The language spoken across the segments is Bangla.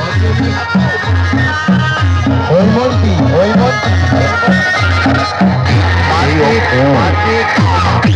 অর্জনিক অর্জনিক হৈমন্তী হৈমন্তী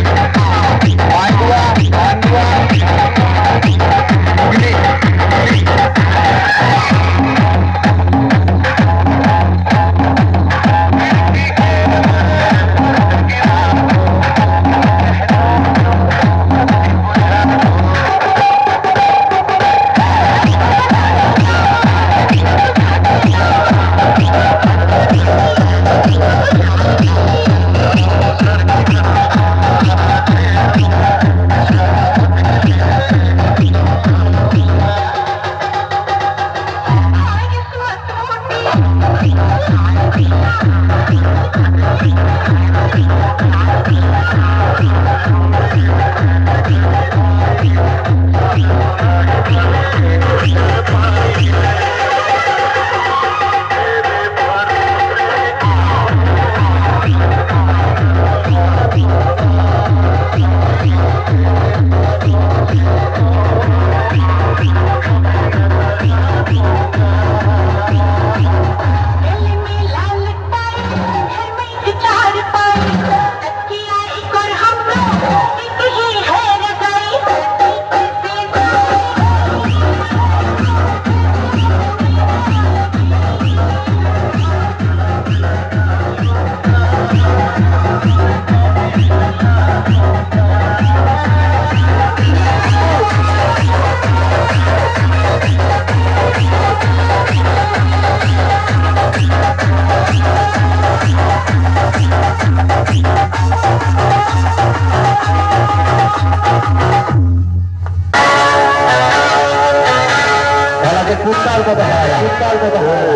ফুটবল কত হয় ফুটবল কত হয়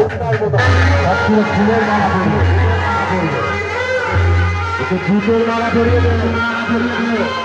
ফুলের মালা পরিয়ে জুতোর মালা পরিয়ে দেবে মালা